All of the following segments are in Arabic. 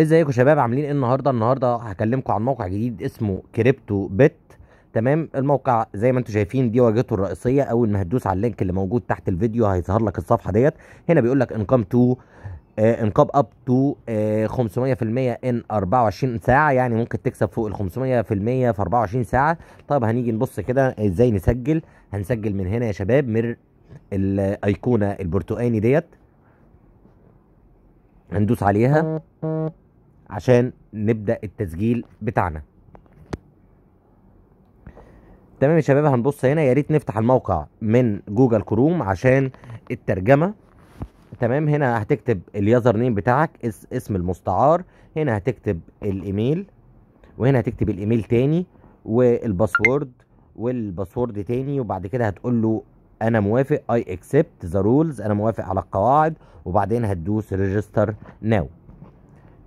ازيكم شباب؟ عاملين إيه النهارده؟ النهارده هكلمكم عن موقع جديد اسمه cryptobit تمام؟ الموقع زي ما أنتم شايفين دي واجهته الرئيسية. اول ما هتدوس على ال link اللي موجود تحت الفيديو هيظهر لك الصفحة ديت. هنا بيقول لك income to income up to 500% in 24 ساعة. يعني ممكن تكسب فوق ال 500% في 24 ساعة. طيب هنيجي نبص كده إزاي نسجل. هنسجل من هنا يا شباب من الأيقونة البرتقاني ديت. هندوس عليها. عشان نبدأ التسجيل بتاعنا. تمام يا شباب هنبص هنا. يا ريت نفتح الموقع من جوجل كروم عشان الترجمة. تمام هنا هتكتب ال username بتاعك اس اسم المستعار هنا هتكتب الإيميل وهنا هتكتب الإيميل تاني وال password وال password تاني وبعد كده هتقول له أنا موافق I accept the rules أنا موافق على القواعد وبعدين هتدوس Register Now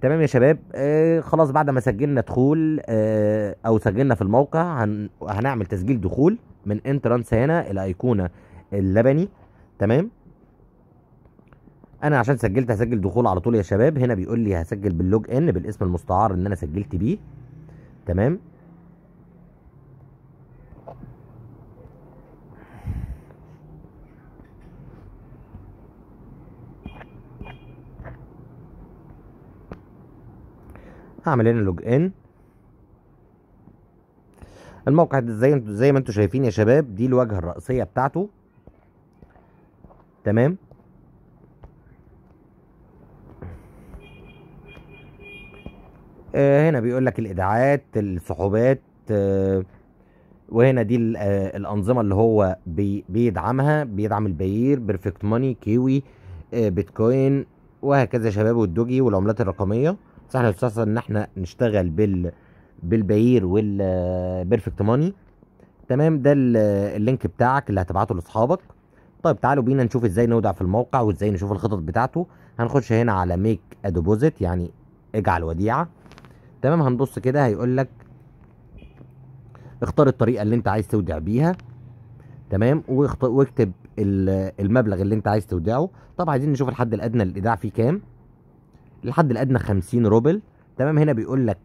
تمام يا شباب؟ آه خلاص بعد ما سجلنا دخول آه أو سجلنا في الموقع هن هنعمل تسجيل دخول من Entrance هنا الايقونه اللبني. تمام؟ أنا عشان سجلت هسجل دخول على طول يا شباب. هنا بيقول لي هسجل بال login بالاسم المستعار اللي أنا سجلت بيه. تمام؟ هعمل هنا login الموقع زي زي ما أنتم شايفين يا شباب دي الواجهة الرئيسية بتاعته. تمام؟ آه هنا بيقول لك الايداعات السحوبات آه وهنا دي آه الأنظمة اللي هو بي بيدعمها بيدعم ال Payeer Perfect Money Qiwi آه بيتكوين وهكذا يا شباب وال Doge والعملات الرقمية. بس إحنا إن إحنا نشتغل بال بال Payeer وال Perfect Money تمام؟ ده ال link بتاعك اللي هتبعته لأصحابك. طيب تعالوا بينا نشوف إزاي نودع في الموقع وإزاي نشوف الخطط بتاعته. هنخش هنا على Make a deposit يعني اجعل وديعة. تمام؟ هنبص كده هيقول لك اختار الطريقة اللي أنت عايز تودع بيها. تمام؟ واكتب المبلغ اللي أنت عايز تودعه. طب عايزين نشوف الحد الأدنى للإيداع فيه كام؟ الحد الأدنى 50 روبل. تمام؟ هنا بيقول لك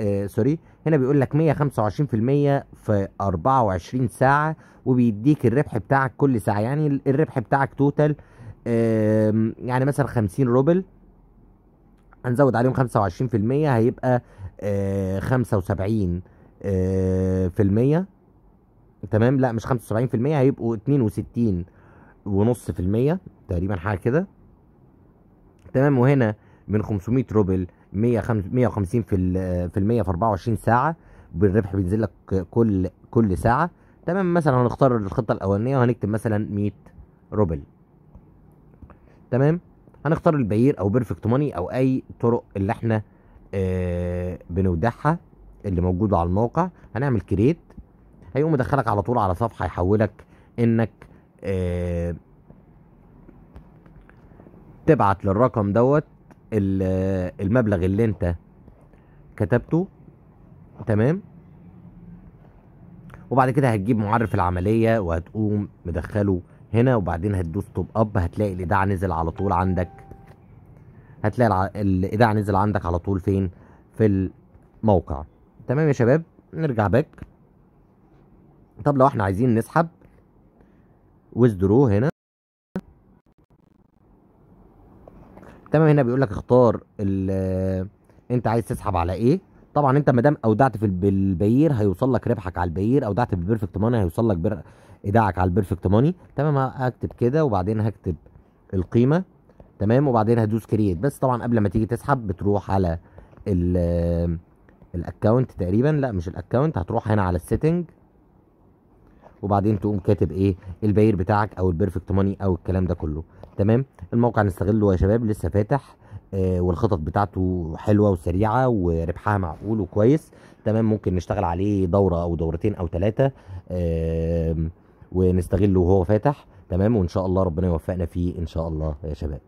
آه sorry هنا بيقول لك 125% في 24 ساعة وبيديك الربح بتاعك كل ساعة. يعني الربح بتاعك total آه يعني مثلا 50 روبل. هنزود عليهم 25% هيبقى آه 75 آه في المية. تمام؟ لا مش 75% هيبقوا 62 ونص في المية تقريبا حاجة كده. تمام؟ وهنا من 500 روبل 150 في في المية في 24 ساعة بالربح بينزل لك كل كل ساعة. تمام مثلا هنختار الخطة الأولانية وهنكتب مثلا 100 روبل. تمام هنختار ال Payeer أو Perfect Money أو أي طرق اللي إحنا آه بنودعها اللي موجودة على الموقع. هنعمل كريت هيقوم مدخلك على طول على صفحة يحولك إنك آه تبعت للرقم دوت المبلغ اللي انت كتبته تمام؟ وبعد كده هتجيب معرف العملية وهتقوم مدخله هنا وبعدين هتدوس توب أب هتلاقي الإيداع نزل على طول عندك. هتلاقي الإيداع نزل عندك على طول فين؟ في الموقع. تمام يا شباب؟ نرجع back طب لو إحنا عايزين نسحب withdraw هنا. تمام هنا بيقول لك اختار انت عايز تسحب على إيه. طبعا انت ما دام اودعت في بال Payeer هيوصل لك ربحك على ال Payeer اودعت بال Perfect Money هيوصل لك بر... ايداعك على ال Perfect Money. تمام هكتب كده وبعدين هكتب القيمة. تمام وبعدين هدوس create بس طبعا قبل ما تيجي تسحب بتروح على ال ال account تقريبا. لا مش ال account هتروح هنا على ال setting. وبعدين تقوم كاتب إيه ال Payeer بتاعك أو ال Perfect Money أو الكلام ده كله. تمام؟ الموقع نستغله يا شباب لسه فاتح آه والخطط بتاعته حلوة وسريعة وربحها معقول وكويس. تمام؟ ممكن نشتغل عليه دورة أو دورتين أو ثلاثة ونستغله وهو فاتح. تمام؟ وإن شاء الله ربنا يوفقنا فيه إن شاء الله يا شباب.